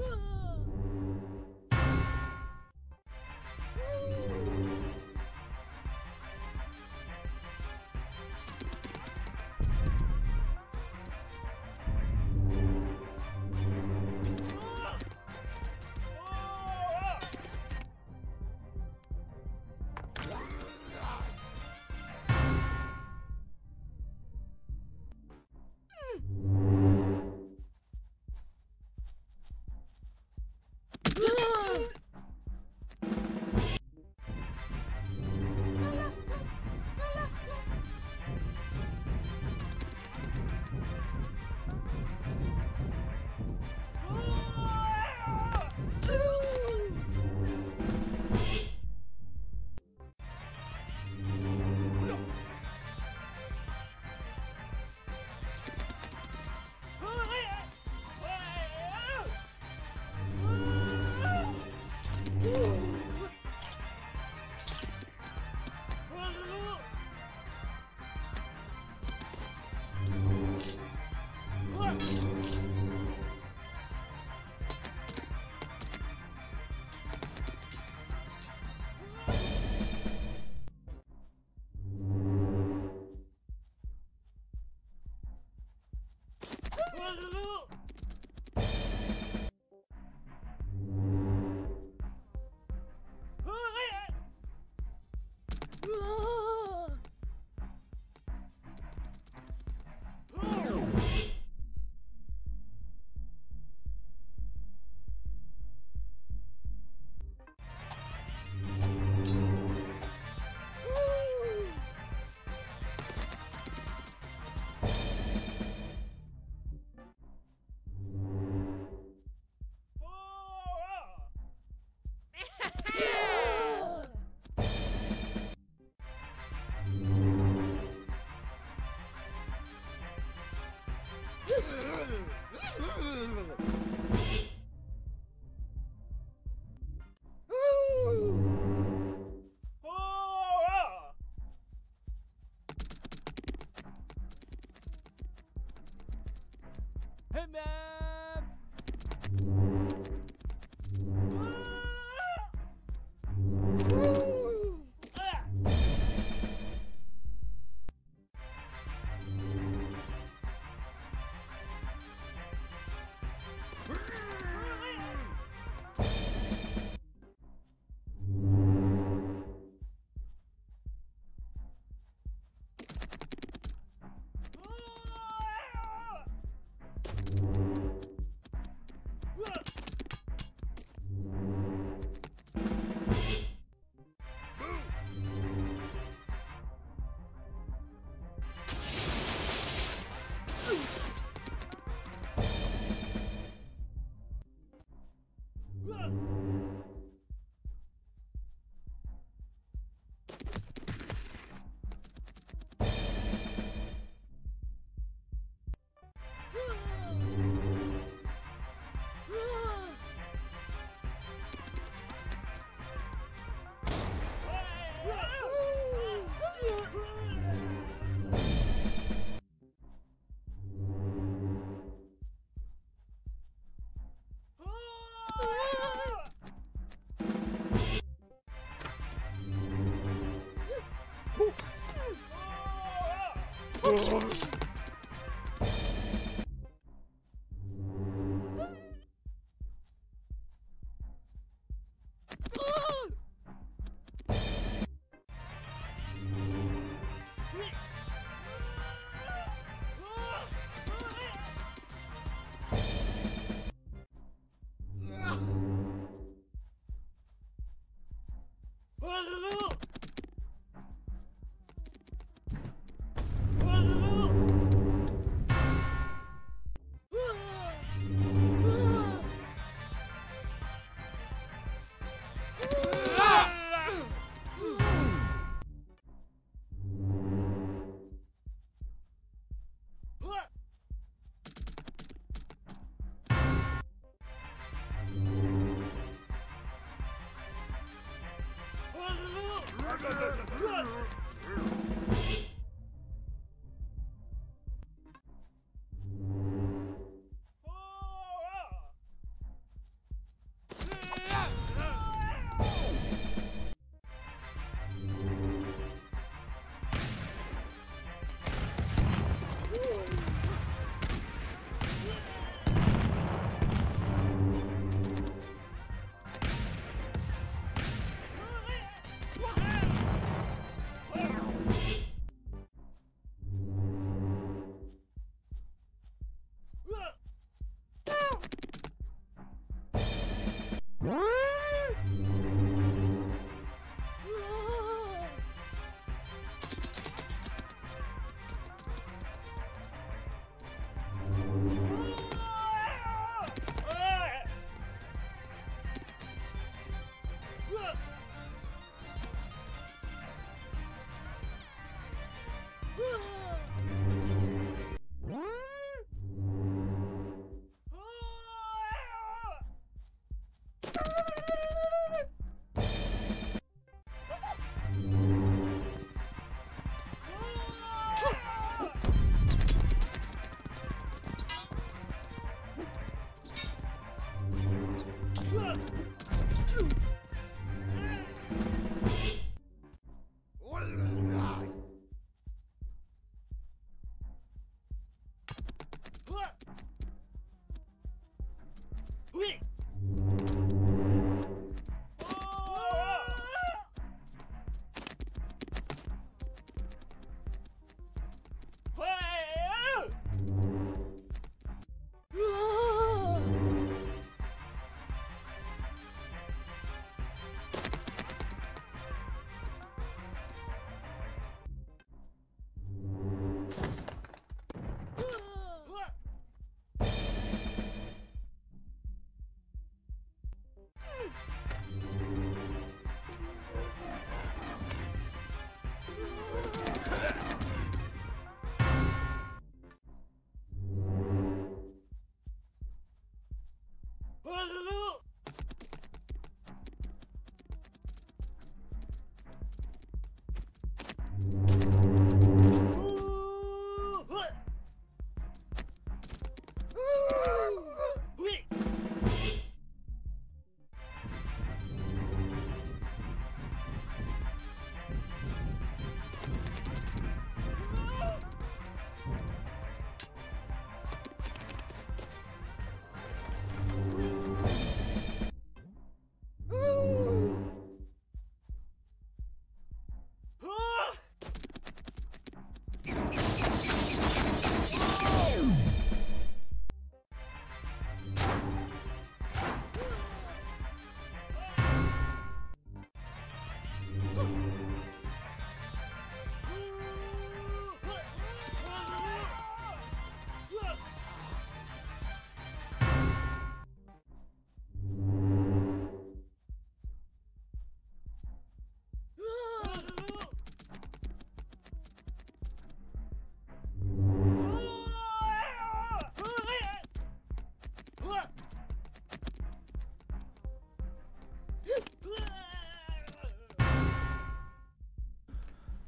Whoa! Oh.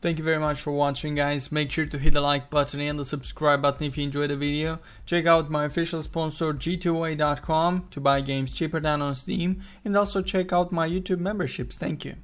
Thank you very much for watching guys. Make sure to hit the like button and the subscribe button if you enjoyed the video. Check out my official sponsor g2a.com to buy games cheaper than on Steam and also check out my YouTube memberships. Thank you.